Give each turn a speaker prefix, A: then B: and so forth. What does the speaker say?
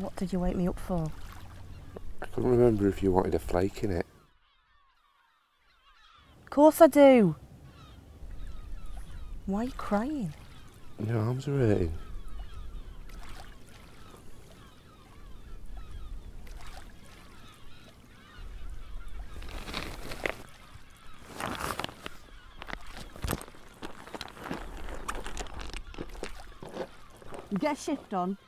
A: What did you wake me up for?
B: I couldn't remember if you wanted a flake in it.
A: Of course I do. Why are you crying?
B: Your arms are hurting.
A: Get a shift on.